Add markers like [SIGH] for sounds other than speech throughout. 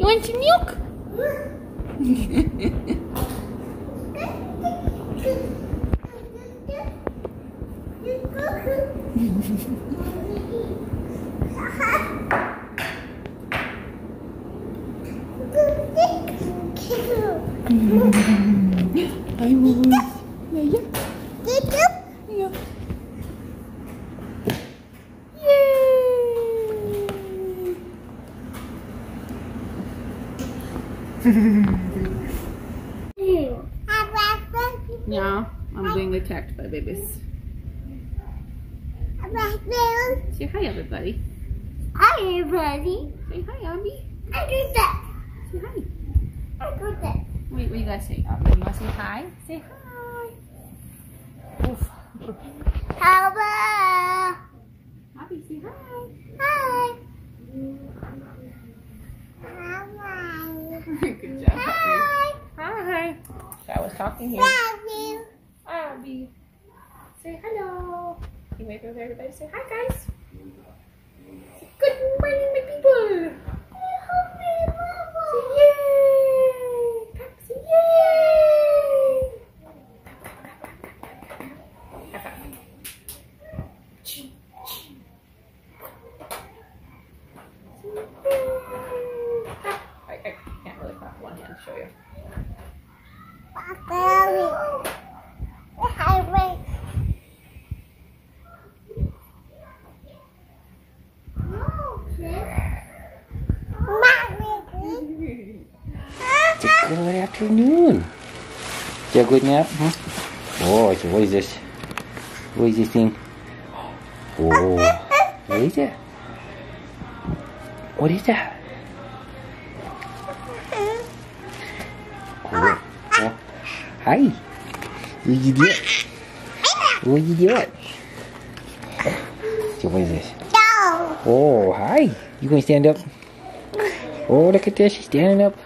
You want some milk? Hi, Moose. Yeah, yeah. Yeah. Yay! [LAUGHS] Yeah, I'm being attacked by babies. Say hi, everybody. Hi, everybody. Say hi, Abby. I did that. Say hi. I did that. Wait, what you guys say? Abby, you want to say hi? Say hi. Oof. Hello. Abby, say hi. Hi. Hi. [LAUGHS] Good job, Abby. Hi. Hi. I was talking here. Love you. Abby. Say hello. You wave over everybody. Say hi, guys. Good morning, my people. Say yay. Clap, Say yay. High five. I, I can't really clap one hand to show you. Baby. Highway. Mommy. It's a good afternoon. Did you have a good nap? Huh? Oh, so what is this? What is this thing? Oh, what is that? What is that? Oh, oh. Hi. What you doing? What you doing? So what is this? No. Oh, hi. You gonna stand up? Oh, look at this. She's standing up.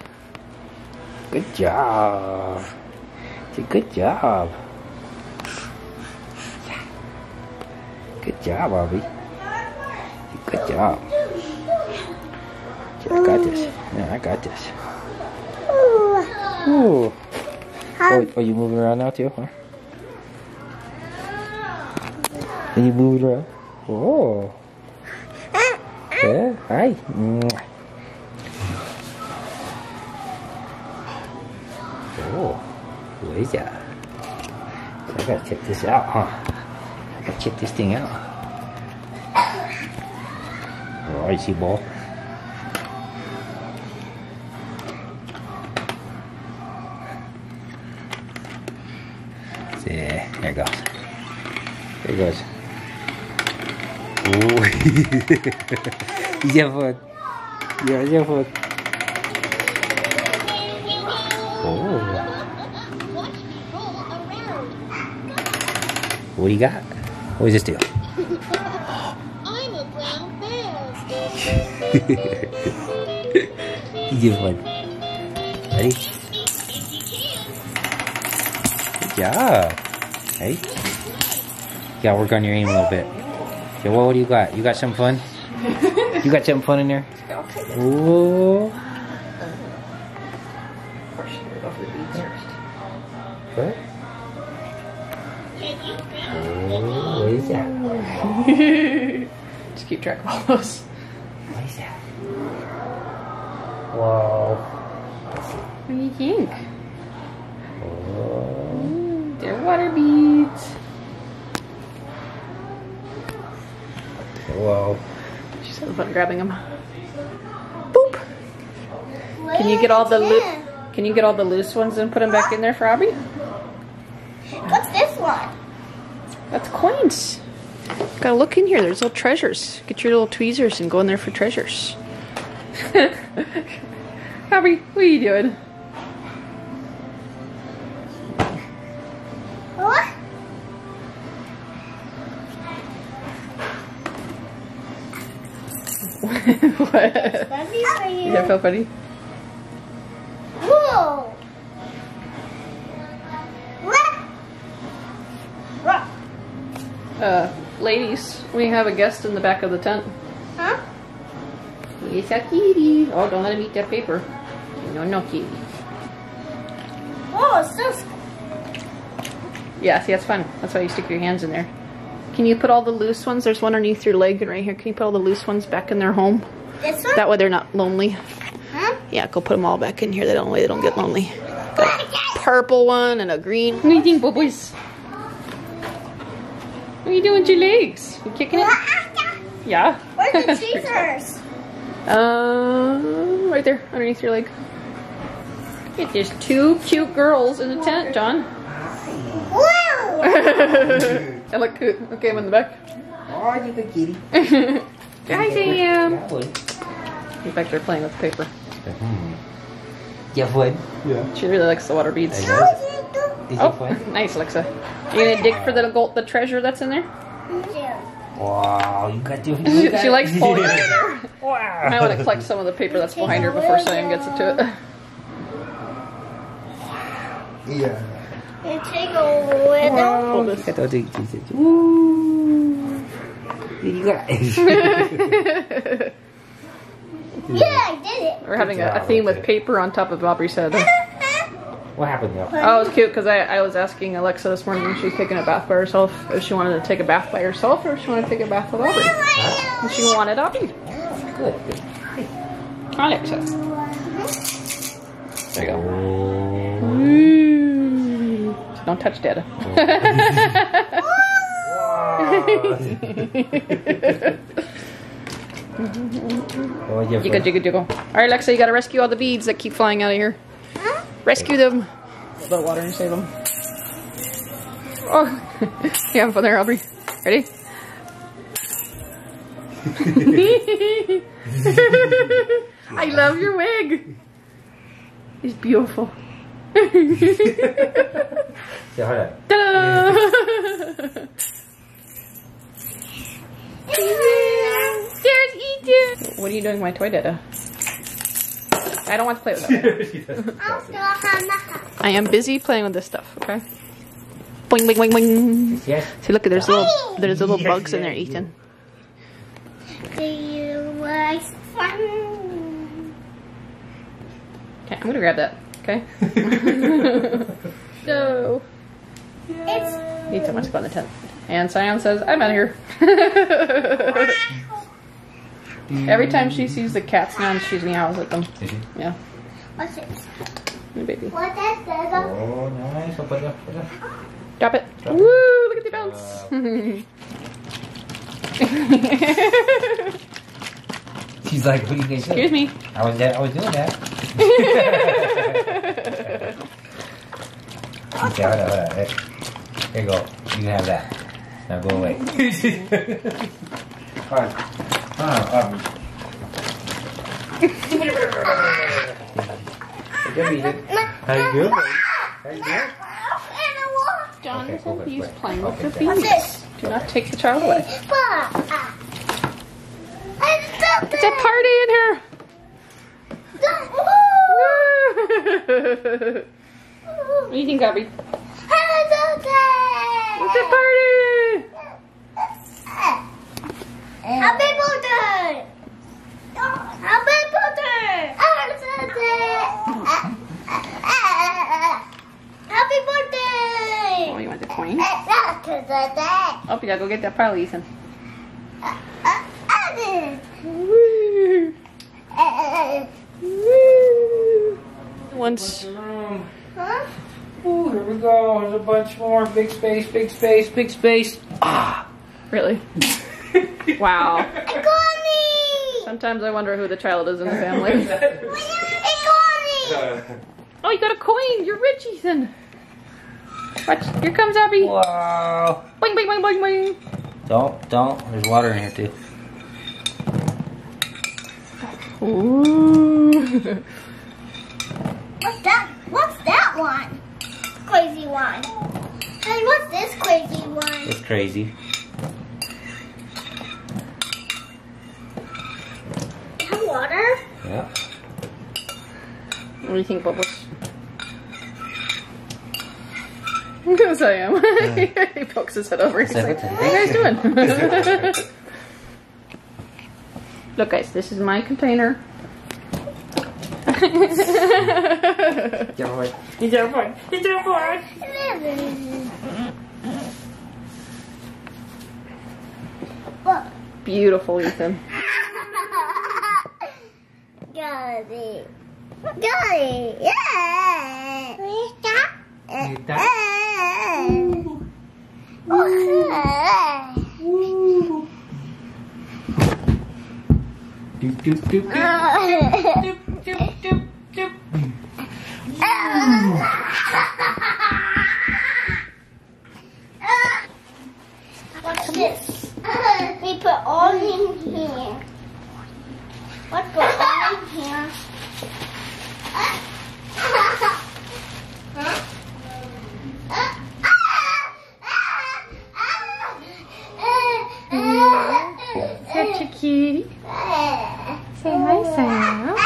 Good job. It's a good job. Good job, Bobby. Good job. Yeah, I got this. Yeah, I got this. Ooh. Oh, are you moving around now too? Huh? Are you moving around? Oh. Uh, uh. Yeah. Hi. So I gotta check this out, huh? I gotta check this thing out. Oh, I see ball. See, there it goes. There it goes. Ooh. He's having fun. Yeah, having fun. Oh. What do you got? What does this do? I'm a brown bear. He's having fun. Ready? Good job. Hey. You gotta work on your aim a little bit. Okay, well, what do you got? You got some fun? You got something fun in there? [LAUGHS] Ooh. [LAUGHS] Just keep track of all those. What is that? Whoa. What do you think? Uh. Oh. They're water beads. Whoa. She's having fun grabbing them. Boop. Can you get all the loo- Can you get all the loose ones and put them back in there for Abby? What's this one? That's coins. Gotta look in here. There's little treasures. Get your little tweezers and go in there for treasures. [LAUGHS] Abby, what are you doing? What? [LAUGHS] what? That'd be for Does that feel funny? Whoa. What? What? Uh, ladies, we have a guest in the back of the tent. Huh? It's a kitty. Oh, don't let him eat that paper. No, no kitty. Oh, it's so sc- Yeah, see, that's fun. That's why you stick your hands in there. Can you put all the loose ones? There's one underneath your leg and right here. Can you put all the loose ones back in their home? This one? That way they're not lonely. Huh? Yeah, go put them all back in here. That way they don't get lonely. Got a purple one and a green. What do you think, Bubbles? What are you doing with your legs? You kicking it? Yeah. Where's the [LAUGHS] cheesers? Uh, right there, underneath your leg. Look, there's two cute girls in the tent, John. Wow! [LAUGHS] I look cute. Okay, I'm in the back. Oh, you good kitty. [LAUGHS] Hi, Sam. Yeah, would. He's back there playing with the paper. You would. She really likes the water beads. Is How it do you do? Oh, fun? nice, Alexa. You gonna dig for the gold, the treasure that's in there? Yeah. Wow, you got to. [LAUGHS] She, she likes pulling under there. [LAUGHS] Wow. I want to collect some of the paper that's behind her before Sam gets to it. [LAUGHS] Yeah. You take a little. Hold this. Got to Woo. You got Yeah, I did it. We're having a, a theme with paper on top of Aubrey's head. What happened there? Oh, it was cute because I, I was asking Alexa this morning when she was taking a bath by herself if she wanted to take a bath by herself or if she wanted to take a bath with Aubrey. And she wanted Aubrey. Good. Hi, Alexa. There you go. Oh. Don't touch Dada. [LAUGHS] [LAUGHS] Oh, you Jiggle, jiggle, jiggle. All right, Alexa, you gotta rescue all the beads that keep flying out of here. Rescue them. The water and save them. Oh, [LAUGHS] you having fun there, Aubrey? Ready? [LAUGHS] I love your wig. It's beautiful. [LAUGHS] Yeah. Ta-da! There's Ethan. What are you doing, with my toy, Dada? I don't want to play with that. I'll still have nothing. I am busy playing with this stuff. Okay. Boing, boing, boing, boing. Yes. See, look, there's little, there's little bugs in there, Ethan. Do you like fun? Okay, I'm gonna grab that. Okay. [LAUGHS] [LAUGHS] so. It's Ethan wants to go in the tent. And Cyan says, I'm out of here. [LAUGHS] Every time she sees the cats now, she meows at them. Is she? Yeah. what's it? My baby. What is this? Oh, nice. I'll put it up. Put it up. Drop it. Drop it. Woo! Look at the bounce. [LAUGHS] She's like, what are you guys Excuse me. I was there. I was doing that. Okay, hold on, hold on. Here here you go. You can have that. Now go away. Hold on. Hold on. How you doing? How you doing? How you doing? John Okay, said he's playing with Okay, the bees. Do not take the child away. It's a party in here. what do you think, Aubrey? It's a party. Happy birthday! Happy birthday! Happy Oh, birthday! you want the coin? You gotta go get that pile, Ethan. Once. Huh? Ooh, here we go. There's a bunch more. Big space, big space, big space. Ah. Really? [LAUGHS] wow. Connie! Sometimes I wonder who the child is in the family. [LAUGHS] Hey, Oh, you got a coin. You're rich, Ethan. Watch. Here comes Abby. Wow. Boing, boing, boing, boing, boing. Don't, don't. There's water in here too. Ooh. What's that? What's that one? Crazy one. Hey, what's this crazy one? It's crazy. Have water? Yeah. What do you think, Bubbles? Yes, I am. he pokes his head over. He's like, what are you guys doing? [LAUGHS] Look, guys, this is my container. Yeah, boy. He's there for it. He's there for it. Look. Beautiful, Ethan. Got it. Got it. Yeah. Where's that? That? Doop, doop, doop, doop. Doop, doop, doop, doop. What's this? We put all in here. What put all in here? Such a cutie. Say hi, Sam.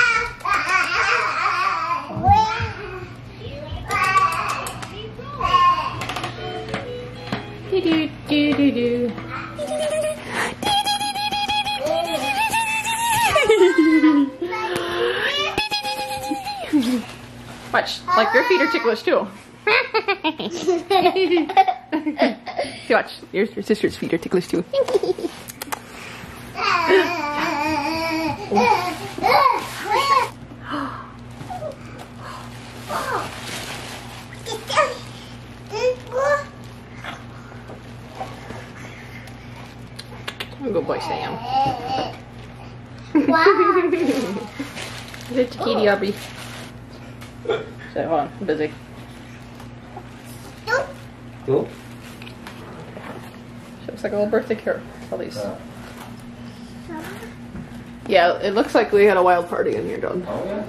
Do do do do do. Watch, like your feet are ticklish too. [LAUGHS] See, watch, your, your sister's feet are ticklish too. [LAUGHS] Good boy, Sam. Wow. Good kitty, Abby. Say, hold on, I'm busy. Cool. She looks like a little birthday carrot. All these. Uh. Yeah, it looks like we had a wild party in here, John. Oh, yeah.